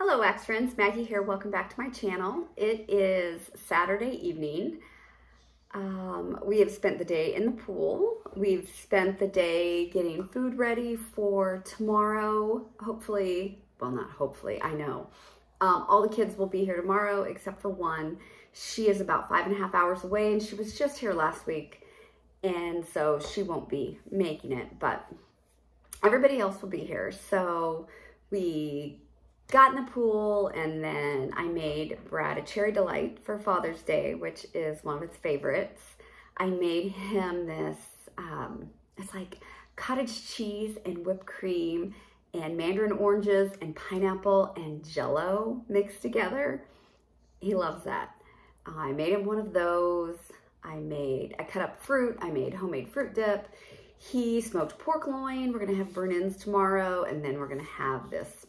Hello Wax Friends, Maggie here. Welcome back to my channel. It is Saturday evening. Um, we have spent the day in the pool. We've spent the day getting food ready for tomorrow. Hopefully, well not hopefully, I know. Um, all the kids will be here tomorrow except for one. She is about five and a half hours away and she was just here last week and so she won't be making it, but everybody else will be here. So we got in the pool and then I made Brad a cherry delight for Father's Day, which is one of his favorites. I made him this, um, it's like cottage cheese and whipped cream and mandarin oranges and pineapple and jello mixed together. He loves that. I made him one of those. I made, I cut up fruit. I made homemade fruit dip. He smoked pork loin. We're to have burnt ends tomorrow. And then we're to have this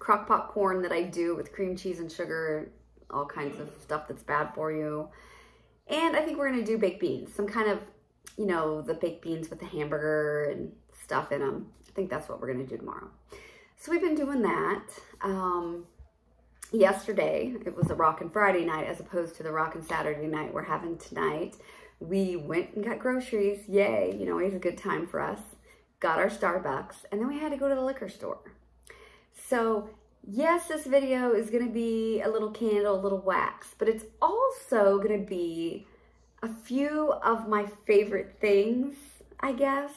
crock pot corn that I do with cream cheese and sugar, all kinds of stuff that's bad for you. And I think we're gonna do baked beans, some kind of, you know, the baked beans with the hamburger and stuff in them. I think that's what we're gonna do tomorrow. So we've been doing that. Um, yesterday, it was a rockin' Friday night as opposed to the rockin' Saturday night we're having tonight. We went and got groceries, yay, you know, always a good time for us. Got our Starbucks, and then we had to go to the liquor store. So yes, this video is going to be a little candle, a little wax, but it's also going to be a few of my favorite things, I guess.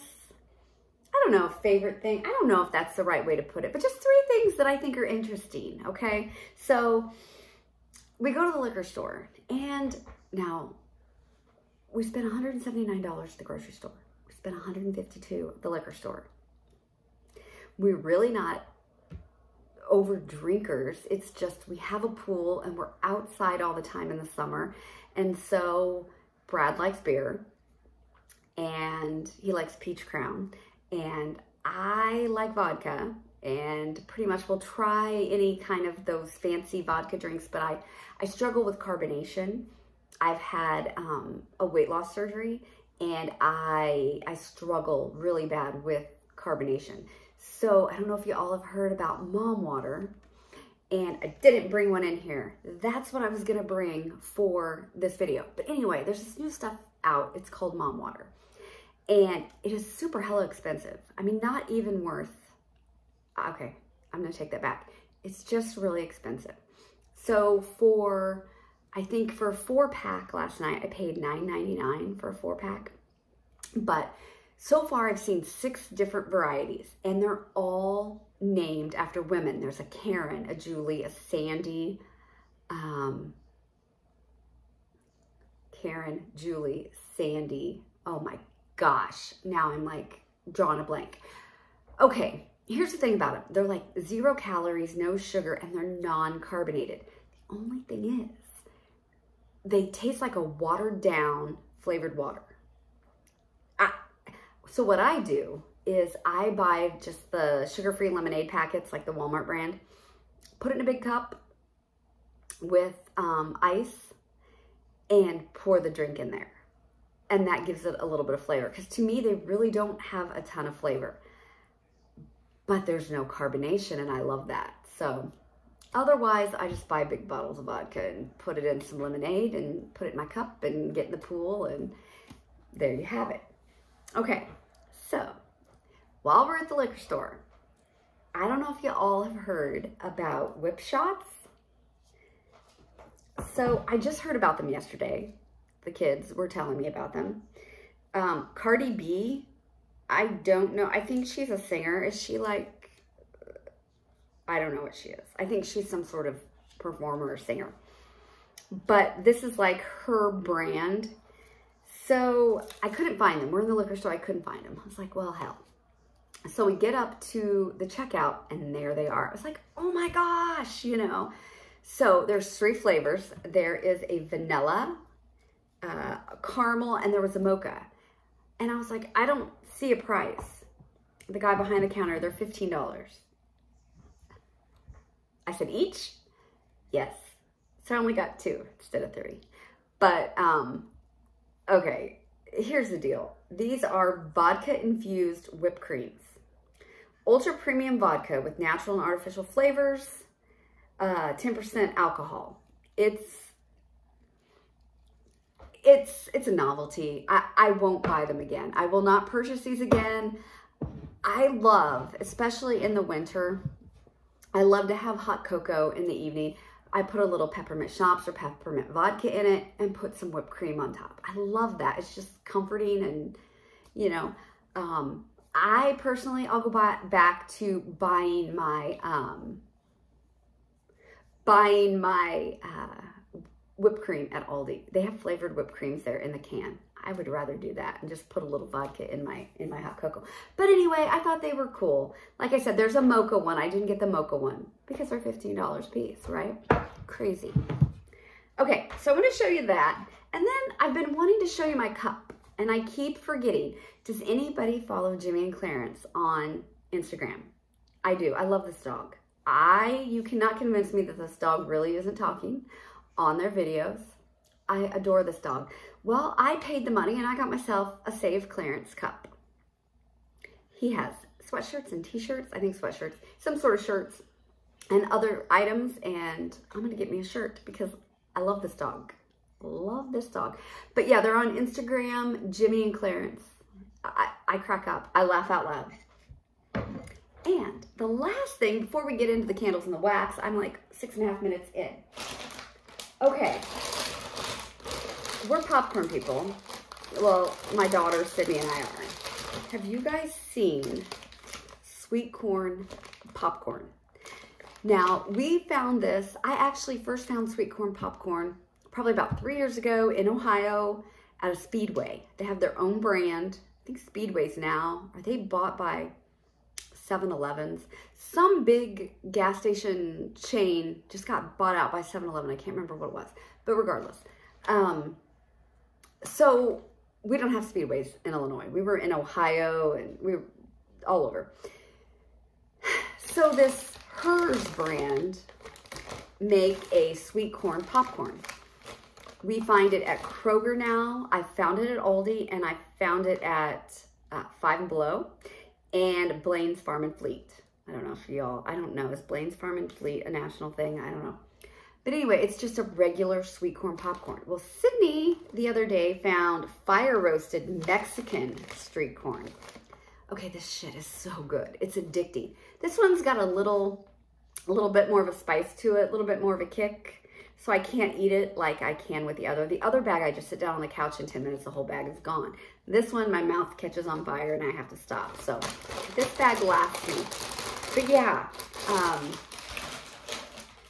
I don't know, favorite thing. I don't know if that's the right way to put it, but just three things that I think are interesting, okay? So we go to the liquor store and now we spent $179 at the grocery store. We spent 152 at the liquor store. We're really not over drinkers. It's just we have a pool and we're outside all the time in the summer. And so Brad likes beer and he likes peach crown. And I like vodka and pretty much will try any kind of those fancy vodka drinks, but I, I struggle with carbonation. I've had um, a weight loss surgery and I, I struggle really bad with carbonation. So I don't know if you all have heard about mom water and I didn't bring one in here. That's what I was gonna bring for this video. But anyway, there's this new stuff out. It's called mom water and it is super hella expensive. I mean, not even worth, okay, I'm gonna take that back. It's just really expensive. So for, I think for a four pack last night, I paid $9.99 for a four pack. But so far, I've seen six different varieties, and they're all named after women. There's a Karen, a Julie, a Sandy, um, Karen, Julie, Sandy. Oh my gosh, now I'm like drawing a blank. Okay, here's the thing about them. They're like zero calories, no sugar, and they're non-carbonated. The only thing is, they taste like a watered down flavored water. So what I do is I buy just the sugar-free lemonade packets, like the Walmart brand, put it in a big cup with um, ice and pour the drink in there. And that gives it a little bit of flavor. Because to me, they really don't have a ton of flavor. But there's no carbonation, and I love that. So otherwise, I just buy big bottles of vodka and put it in some lemonade and put it in my cup and get in the pool. And there you have it. Okay, while we're at the liquor store, I don't know if you all have heard about whip shots. So, I just heard about them yesterday. The kids were telling me about them. Um, Cardi B, I don't know. I think she's a singer. Is she like, I don't know what she is. I think she's some sort of performer or singer. But this is like her brand so I couldn't find them. We're in the liquor store. I couldn't find them. I was like, well, hell. So we get up to the checkout and there they are. I was like, oh my gosh, you know. So there's three flavors. There is a vanilla, uh, caramel, and there was a mocha. And I was like, I don't see a price. The guy behind the counter, they're $15. I said, each? Yes. So I only got two instead of three. But um, Okay, here's the deal. These are vodka infused whipped creams. Ultra premium vodka with natural and artificial flavors. uh, 10% alcohol. It's it's it's a novelty. I, I won't buy them again. I will not purchase these again. I love, especially in the winter, I love to have hot cocoa in the evening. I put a little peppermint schnapps or peppermint vodka in it and put some whipped cream on top. I love that. It's just comforting and, you know, um, I personally, I'll go back to buying my, um, buying my uh, whipped cream at Aldi. They have flavored whipped creams there in the can. I would rather do that and just put a little vodka in my in my hot cocoa. But anyway, I thought they were cool. Like I said, there's a mocha one. I didn't get the mocha one because they're $15 piece, right? Crazy. Okay, so I'm going to show you that. And then I've been wanting to show you my cup. And I keep forgetting. Does anybody follow Jimmy and Clarence on Instagram? I do. I love this dog. I, you cannot convince me that this dog really isn't talking on their videos. I adore this dog. Well, I paid the money and I got myself a Save Clarence cup. He has sweatshirts and t-shirts, I think sweatshirts, some sort of shirts and other items. And I'm going to get me a shirt because I love this dog. Love this dog. But yeah, they're on Instagram, Jimmy and Clarence. I, I crack up. I laugh out loud. And the last thing, before we get into the candles and the wax, I'm like six and a half minutes in. Okay. We're popcorn people. Well, my daughter, Sydney, and I are. Have you guys seen sweet corn popcorn? Now, we found this. I actually first found sweet corn popcorn probably about three years ago in Ohio at a Speedway. They have their own brand. I think Speedways now. Are they bought by 7-Elevens? Some big gas station chain just got bought out by 7-Eleven. I can't remember what it was. But regardless. Um, so we don't have Speedways in Illinois. We were in Ohio and we were all over. So this Herr's brand make a sweet corn popcorn. We find it at Kroger now. I found it at Aldi and I found it at uh, Five and Below and Blaine's Farm and Fleet. I don't know if y'all, I don't know. Is Blaine's Farm and Fleet a national thing? I don't know. But anyway, it's just a regular sweet corn popcorn. Well, Sydney the other day found fire roasted Mexican street corn. Okay, this shit is so good. It's addicting. This one's got a little, a little bit more of a spice to it, a little bit more of a kick so I can't eat it like I can with the other. The other bag, I just sit down on the couch in 10 minutes, the whole bag is gone. This one, my mouth catches on fire and I have to stop. So this bag lasts me. But yeah, um,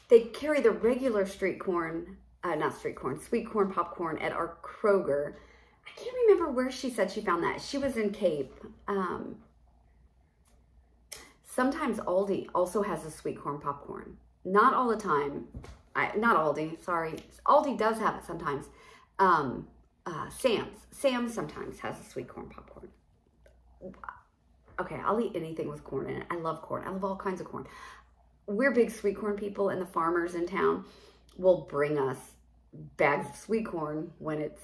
they carry the regular street corn, uh, not street corn, sweet corn popcorn at our Kroger. I can't remember where she said she found that. She was in Cape. Um, sometimes Aldi also has a sweet corn popcorn. Not all the time. I, not Aldi, sorry. Aldi does have it sometimes. Um, uh, Sam's. Sam's sometimes has a sweet corn popcorn. Okay, I'll eat anything with corn in it. I love corn. I love all kinds of corn. We're big sweet corn people, and the farmers in town will bring us bags of sweet corn when it's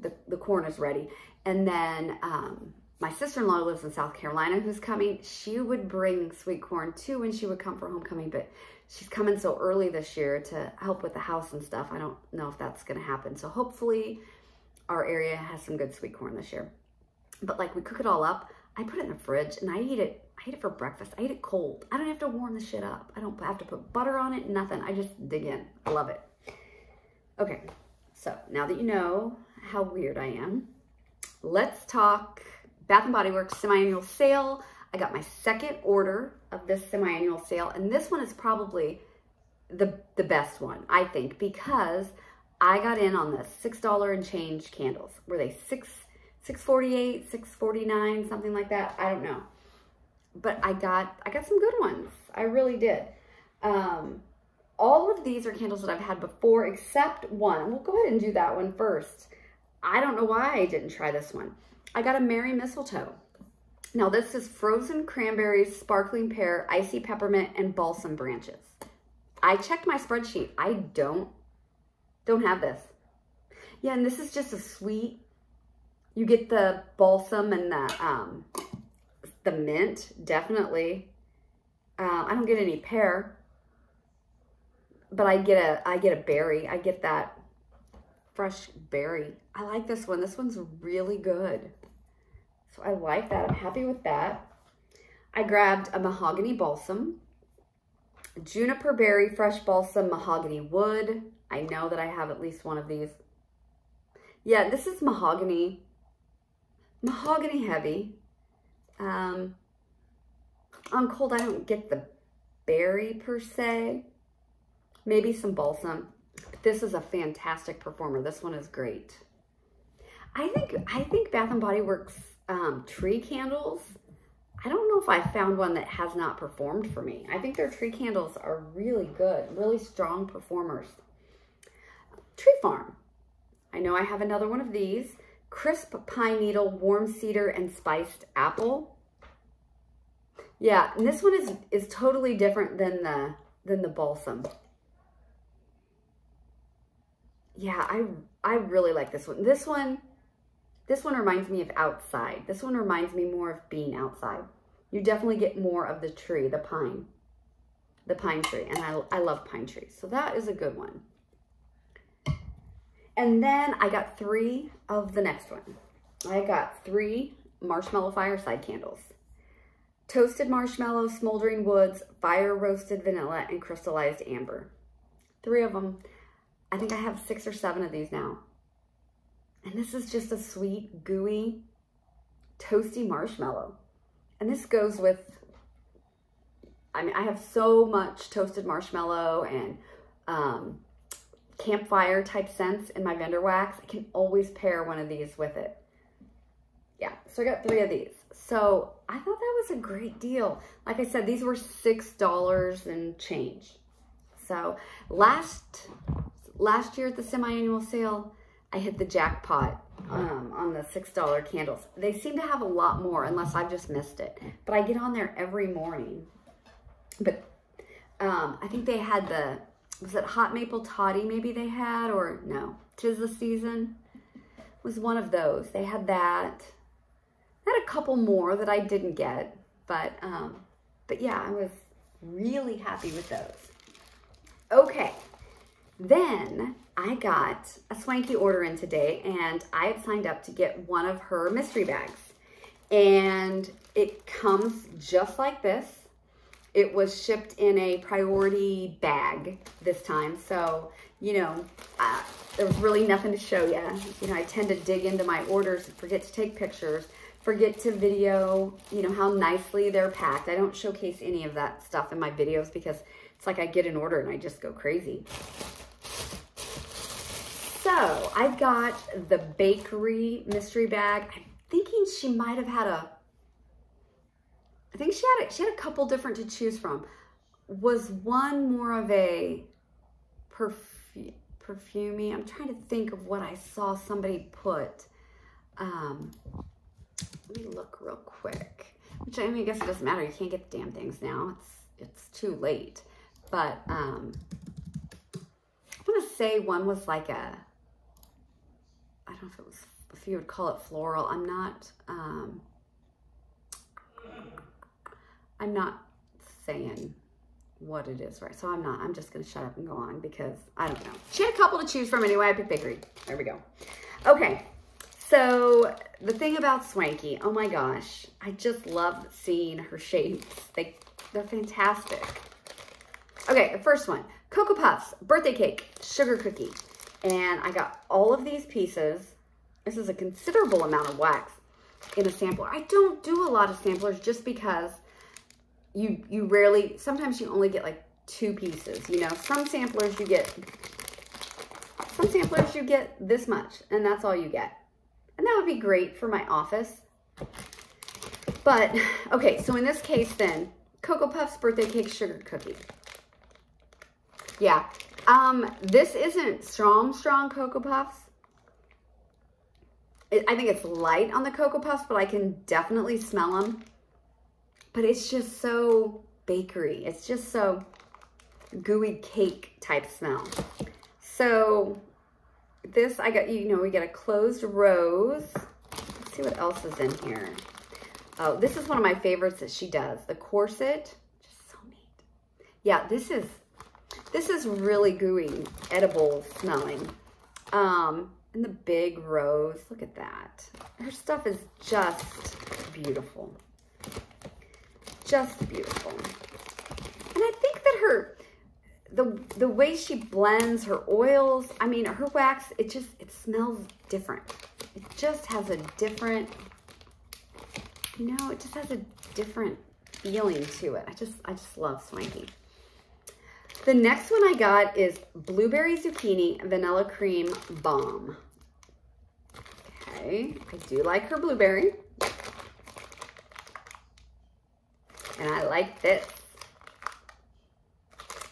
the, the corn is ready. And then um, my sister-in-law lives in South Carolina who's coming. She would bring sweet corn too when she would come for homecoming, but she's coming so early this year to help with the house and stuff. I don't know if that's going to happen. So hopefully our area has some good sweet corn this year. But like we cook it all up. I put it in the fridge and I eat it. I eat it for breakfast. I eat it cold. I don't have to warm the shit up. I don't have to put butter on it, nothing. I just dig in. I love it. Okay, so now that you know how weird I am, let's talk Bath & Body Works semi-annual sale. I got my second order of this semi-annual sale, and this one is probably the, the best one, I think, because I got in on the $6 and change candles. Were they six, 648, 649, something like that? I don't know. But I got, I got some good ones. I really did. Um, all of these are candles that I've had before, except one. We'll go ahead and do that one first. I don't know why I didn't try this one. I got a Merry Mistletoe. Now this is frozen cranberries, sparkling pear, icy peppermint, and balsam branches. I checked my spreadsheet. I don't, don't have this. Yeah, and this is just a sweet, you get the balsam and the, um, the mint, definitely. Uh, I don't get any pear. but I get a, I get a berry. I get that fresh berry. I like this one. This one's really good. So I like that. I'm happy with that. I grabbed a mahogany balsam, juniper berry fresh balsam mahogany wood. I know that I have at least one of these. Yeah, this is mahogany, mahogany heavy. Um, on cold, I don't get the berry per se. Maybe some balsam. This is a fantastic performer. This one is great. I think I think Bath and Body Works um, tree candles. I don't know if I found one that has not performed for me. I think their tree candles are really good, really strong performers. Tree Farm. I know I have another one of these. Crisp Pine Needle, Warm Cedar, and Spiced Apple. Yeah, and this one is, is totally different than the, than the Balsam. Yeah, I, I really like this one. This one, this one reminds me of outside. This one reminds me more of being outside. You definitely get more of the tree, the pine, the pine tree. And I, I love pine trees. So that is a good one. And then I got three of the next one. I got three marshmallow fireside candles. Toasted marshmallow, smoldering woods, fire roasted vanilla, and crystallized amber. Three of them. I think I have six or seven of these now. And this is just a sweet, gooey, toasty marshmallow. And this goes with, I mean, I have so much toasted marshmallow and um, campfire type scents in my vendor wax. I can always pair one of these with it. Yeah, so I got three of these. So I thought that was a great deal. Like I said, these were $6 and change. So last last year at the semi-annual sale, I hit the jackpot um, on the $6 candles. They seem to have a lot more unless I've just missed it. But I get on there every morning. But um, I think they had the, was it hot maple toddy maybe they had or no, tis the season was one of those. They had that. I had a couple more that I didn't get, but um, but yeah, I was really happy with those. Okay, then I got a swanky order in today and I had signed up to get one of her mystery bags. And it comes just like this. It was shipped in a priority bag this time. So, you know, uh, there was really nothing to show you. You know, I tend to dig into my orders and forget to take pictures, forget to video, you know, how nicely they're packed. I don't showcase any of that stuff in my videos because it's like I get an order and I just go crazy. So I got the bakery mystery bag. I'm thinking she might have had a, I think she had a, she had a couple different to choose from. Was one more of a perfume, perfumey? I'm trying to think of what I saw somebody put. Um, let me look real quick. Which I mean, I guess it doesn't matter. You can't get the damn things now. It's it's too late. But um, I'm gonna say one was like a I don't know if it was, if you would call it floral. I'm not, um, I'm not saying what it is, right? So I'm not, I'm just going to shut up and go on because I don't know. She had a couple to choose from anyway. I picked bakery. There we go. Okay. So the thing about Swanky, oh my gosh, I just love seeing her shapes. They, they're fantastic. Okay, the first one, Cocoa Puffs, birthday cake, sugar cookie. And I got all of these pieces. This is a considerable amount of wax in a sampler. I don't do a lot of samplers just because you you rarely, sometimes you only get like two pieces, you know. Some samplers you get, some samplers you get this much and that's all you get. And that would be great for my office. But, okay, so in this case then, Cocoa Puffs birthday cake sugar cookie. Yeah, um, this isn't strong, strong Cocoa Puffs. It, I think it's light on the Cocoa Puffs, but I can definitely smell them. But it's just so bakery. It's just so gooey cake type smell. So this, I got, you know, we get a closed rose. Let's see what else is in here. Oh, this is one of my favorites that she does. The corset, just so neat. Yeah, this is This is really gooey, edible smelling. Um, and the big rose, look at that. Her stuff is just beautiful. Just beautiful. And I think that her, the, the way she blends her oils, I mean, her wax, it just, it smells different. It just has a different, you know, it just has a different feeling to it. I just, I just love Swanky. The next one I got is Blueberry Zucchini Vanilla Cream Balm. Okay, I do like her blueberry. And I like this.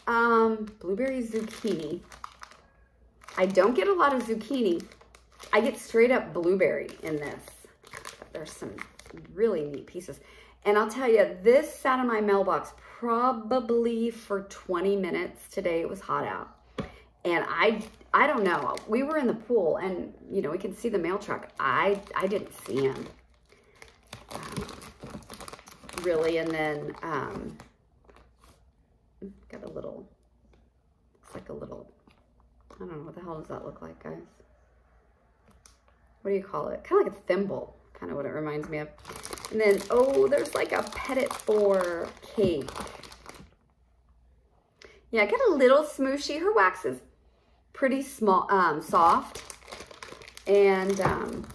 Um, blueberry zucchini. I don't get a lot of zucchini. I get straight up blueberry in this. There's some really neat pieces. And I'll tell you, this sat in my mailbox probably for 20 minutes today. It was hot out. And I, I don't know. We were in the pool and, you know, we can see the mail truck. I, I didn't see him. Um, really. And then, um, got a little, it's like a little, I don't know, what the hell does that look like, guys? What do you call it? Kind of like a thimble, kind of what it reminds me of. And then, oh, there's like a Petit Four cake. Yeah, I get a little smooshy. Her wax is pretty small, um, soft. And, um,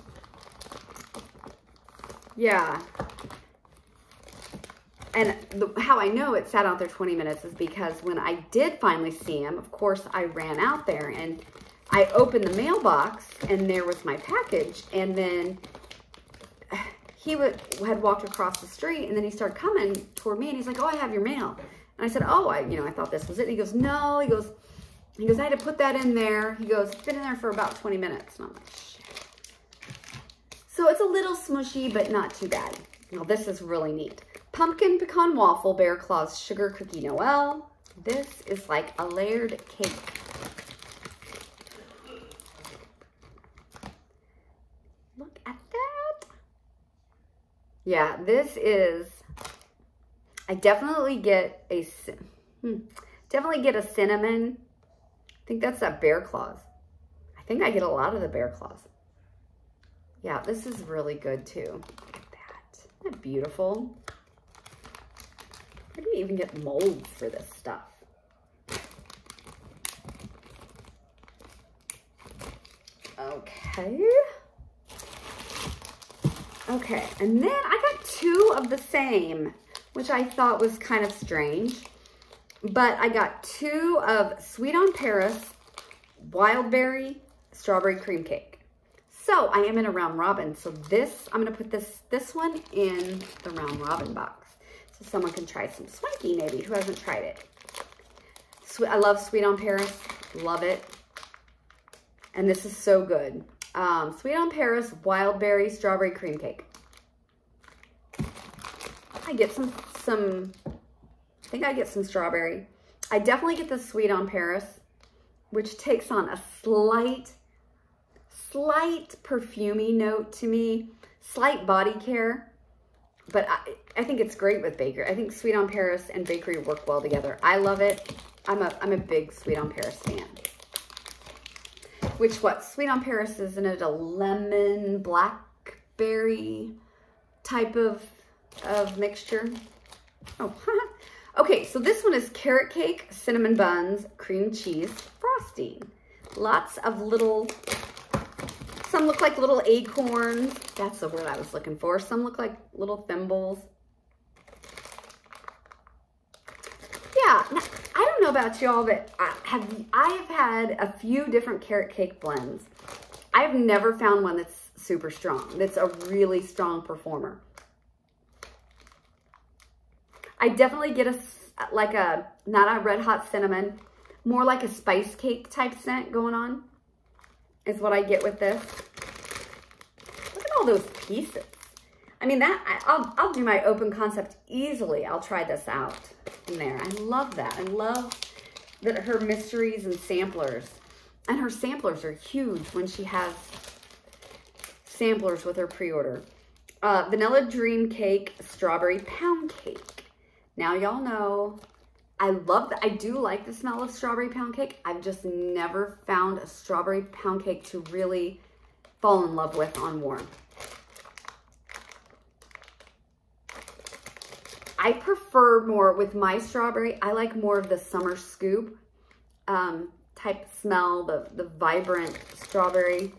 yeah. And the, how I know it sat out there 20 minutes is because when I did finally see him, of course, I ran out there and I opened the mailbox and there was my package. And then he would, had walked across the street and then he started coming toward me and he's like, oh, I have your mail. And I said, oh, I, you know, I thought this was it. And he goes, no, he goes, he goes, I had to put that in there. He goes, it's been in there for about 20 minutes. And I'm like, shit. So it's a little smushy, but not too bad. Now this is really neat. Pumpkin Pecan Waffle Bear Claws Sugar Cookie Noel. This is like a layered cake. Look at that. Yeah, this is, I definitely get a, hmm, definitely get a cinnamon. I think that's that bear claws. I think I get a lot of the bear claws. Yeah, this is really good too. Look at that. Isn't that beautiful? Where do you even get molds for this stuff? Okay. Okay, and then I got two of the same, which I thought was kind of strange. But I got two of Sweet on Paris Wildberry Strawberry Cream Cake. So I am in a round robin. So this, I'm gonna put this, this one in the round robin box. So someone can try some Swanky maybe, who hasn't tried it. Sweet, I love Sweet on Paris, love it. And this is so good. Um, Sweet on Paris Wildberry Strawberry Cream Cake. I get some, some, I think I get some strawberry. I definitely get the Sweet on Paris, which takes on a slight, slight perfumey note to me, slight body care, but I, I think it's great with bakery. I think Sweet on Paris and bakery work well together. I love it. I'm a, I'm a big Sweet on Paris fan. Which what? Sweet on Paris, isn't it a lemon blackberry type of, of mixture? Oh, okay, so this one is carrot cake, cinnamon buns, cream cheese, frosting. Lots of little, some look like little acorns. That's the word I was looking for. Some look like little thimbles. Yeah, I don't know about y'all, but I have, I have had a few different carrot cake blends. I've never found one that's super strong, that's a really strong performer. I definitely get a, like a, not a red hot cinnamon, more like a spice cake type scent going on is what I get with this. Look at all those pieces. I mean, that I'll, I'll do my open concept easily. I'll try this out there. I love that. I love that her mysteries and samplers. And her samplers are huge when she has samplers with her pre-order. Uh, vanilla Dream Cake Strawberry Pound Cake. Now y'all know I love that. I do like the smell of strawberry pound cake. I've just never found a strawberry pound cake to really fall in love with on warm. I prefer more with my strawberry. I like more of the summer scoop um, type smell, the, the vibrant strawberry.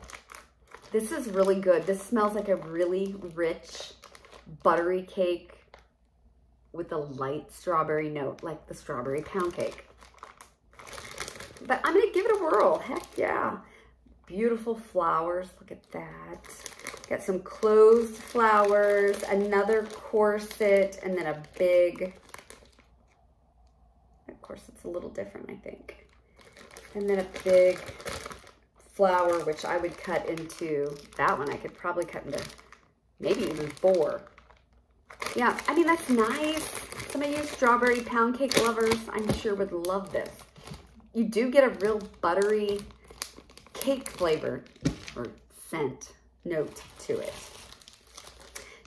This is really good. This smells like a really rich, buttery cake with a light strawberry note, like the strawberry pound cake. But I'm gonna give it a whirl, heck yeah. Beautiful flowers, look at that. Got some closed flowers, another corset, and then a big, of course it's a little different, I think. And then a big flower, which I would cut into, that one I could probably cut into maybe even four. Yeah, I mean, that's nice. Some of you strawberry pound cake lovers, I'm sure would love this. You do get a real buttery cake flavor or scent note to it.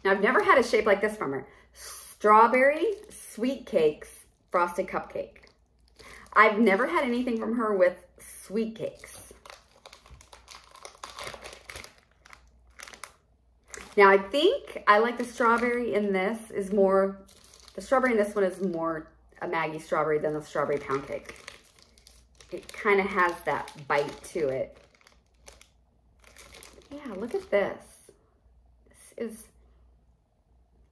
Now, I've never had a shape like this from her. Strawberry sweet cakes frosted cupcake. I've never had anything from her with sweet cakes. Now I think I like the strawberry in this is more, the strawberry in this one is more a Maggie strawberry than the strawberry pound cake. It kind of has that bite to it. Yeah, look at this. This is,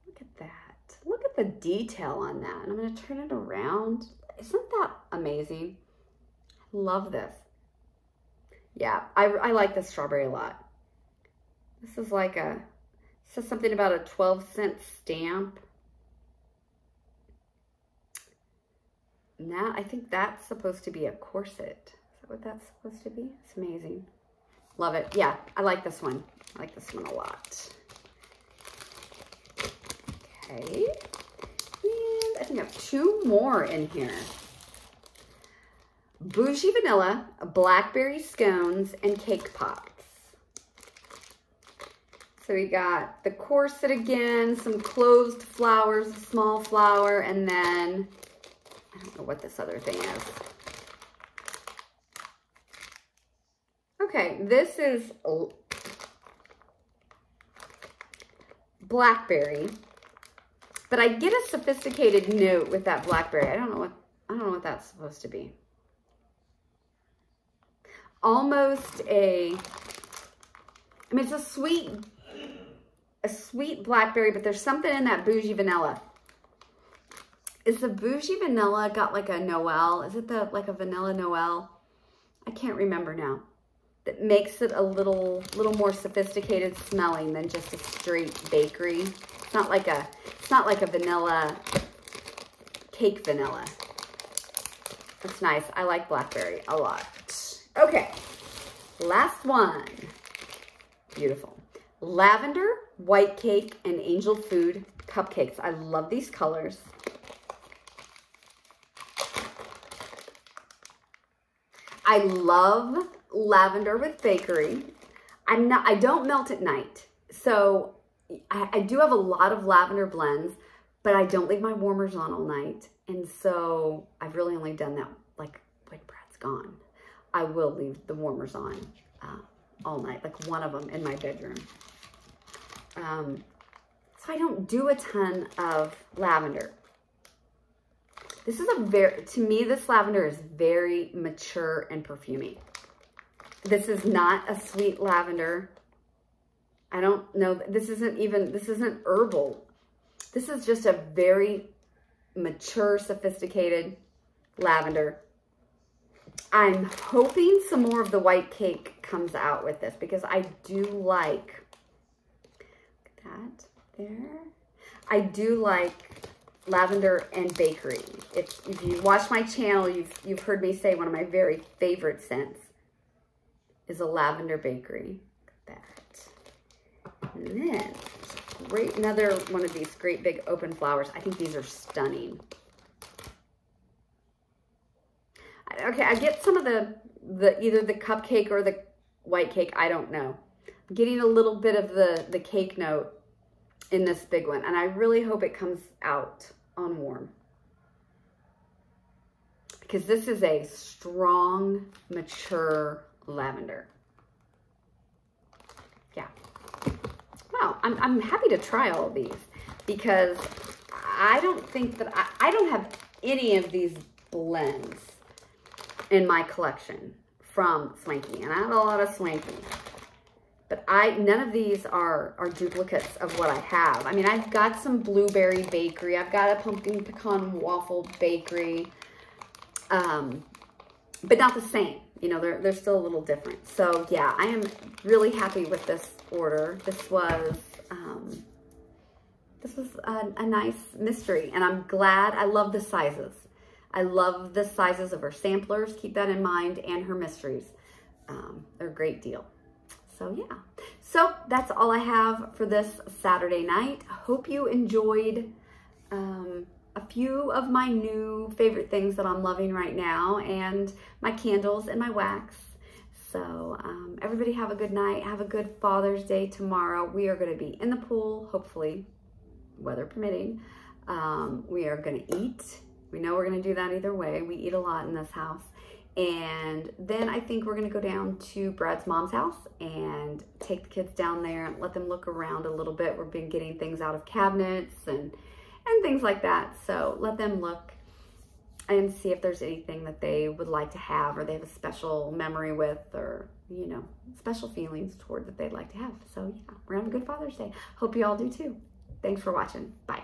look at that. Look at the detail on that. And I'm to turn it around. Isn't that amazing? I love this. Yeah, I, I like this strawberry a lot. This is like a says something about a 12 cent stamp. And that, I think that's supposed to be a corset. Is that what that's supposed to be? It's amazing. Love it. Yeah, I like this one. I like this one a lot. Okay. And I think I have two more in here. Bougie Vanilla, Blackberry Scones, and Cake Pop. So we got the corset again, some closed flowers, a small flower, and then, I don't know what this other thing is. Okay, this is blackberry, but I get a sophisticated note with that blackberry. I don't know what, I don't know what that's supposed to be. Almost a, I mean, it's a sweet a sweet blackberry, but there's something in that bougie vanilla. Is the bougie vanilla got like a Noel? Is it the like a vanilla Noel? I can't remember now. That makes it a little little more sophisticated smelling than just a straight bakery. It's not like a it's not like a vanilla cake vanilla. That's nice. I like blackberry a lot. Okay, last one. Beautiful. Lavender, white cake, and angel food cupcakes. I love these colors. I love lavender with bakery. I'm not, I don't melt at night. So I, I do have a lot of lavender blends, but I don't leave my warmers on all night. And so I've really only done that like when Brad's gone. I will leave the warmers on uh, all night, like one of them in my bedroom. Um, so I don't do a ton of lavender. This is a very, to me, this lavender is very mature and perfumey. This is not a sweet lavender. I don't know, this isn't even, this isn't herbal. This is just a very mature, sophisticated lavender. I'm hoping some more of the white cake comes out with this because I do like that there. I do like lavender and bakery. If, if you watch my channel, you've, you've heard me say one of my very favorite scents is a lavender bakery. Look at that. And then, great, another one of these great big open flowers. I think these are stunning. Okay, I get some of the, the either the cupcake or the white cake. I don't know. I'm getting a little bit of the, the cake note in this big one. And I really hope it comes out on warm. because this is a strong, mature lavender. Yeah. Wow, I'm, I'm happy to try all of these because I don't think that, I, I don't have any of these blends in my collection from Swanky. And I have a lot of Swanky. But I none of these are, are duplicates of what I have. I mean, I've got some blueberry bakery. I've got a pumpkin pecan waffle bakery. Um, but not the same. You know, they're, they're still a little different. So, yeah, I am really happy with this order. This was... Um, this was a, a nice mystery, and I'm glad. I love the sizes. I love the sizes of her samplers. Keep that in mind, and her mysteries. Um, they're a great deal. So yeah, so that's all I have for this Saturday night. Hope you enjoyed um, few of my new favorite things that I'm loving right now and my candles and my wax. So um, everybody have a good night. Have a good Father's Day tomorrow. We are going to be in the pool, hopefully, weather permitting. Um, we are going to eat. We know we're going to do that either way. We eat a lot in this house. And then I think we're gonna go down to Brad's mom's house and take the kids down there and let them look around a little bit. We've been getting things out of cabinets and, and things like that. So let them look and see if there's anything that they would like to have or they have a special memory with or, you know, special feelings toward that they'd like to have. So yeah, we're having a good Father's Day. Hope you all do too. Thanks for watching. Bye.